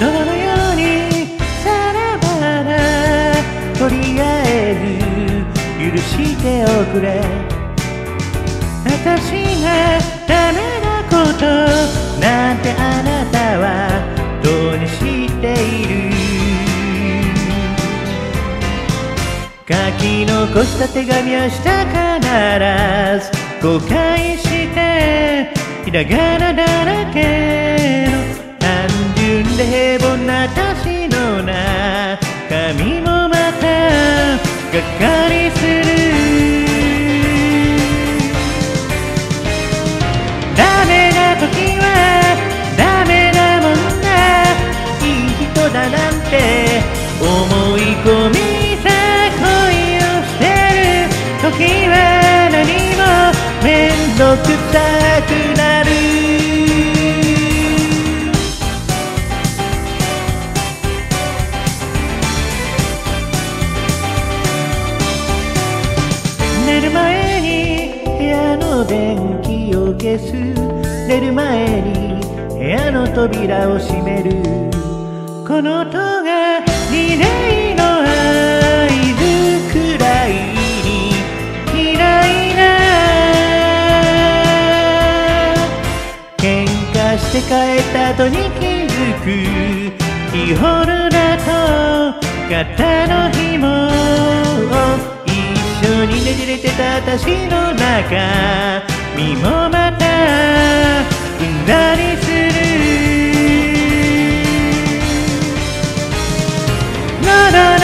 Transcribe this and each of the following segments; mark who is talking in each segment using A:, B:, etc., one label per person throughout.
A: どのようにさらばだとりあえず許しておくれ。私がダメなことなんてあなたはどうにしている。書き残した手紙はした必ず誤解してひらがなだらけ。で平凡な私の中身もまたがっかりする。ダメな時はダメなもんだいい人だなんて思い込みさ恋をしてる時は何もめんどくさくの電気を消す。寝る前に部屋の扉を閉める。この音がリレーの合図くらいに嫌いな。喧嘩して帰った後に気づく。キーホルダーと肩の紐一緒にねじれてた私の中身もまたうんだりする。喉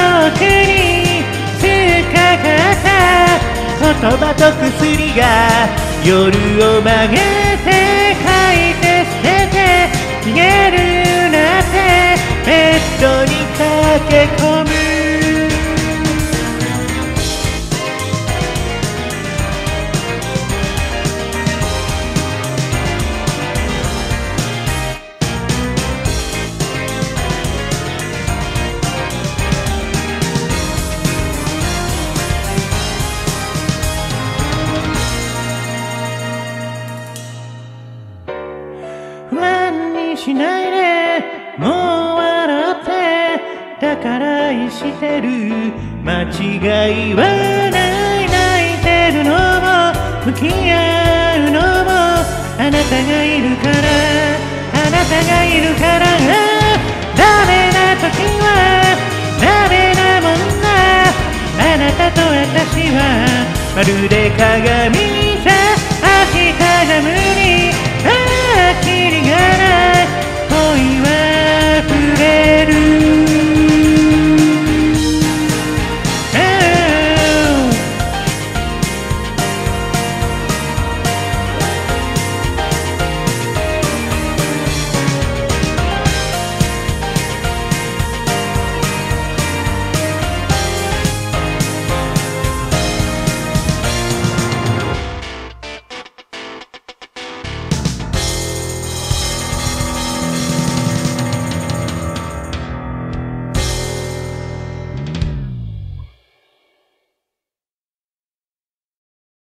A: の奥に突っかかった言葉と薬が夜を曲げて書いて捨てて逃げるなってベッドに駆けしないでもう笑ってだから愛してる間違いはない泣いてるのも向き合うのもあなたがいるからあなたがいるからダメな時はダメなもんだあなたと私はまるで鏡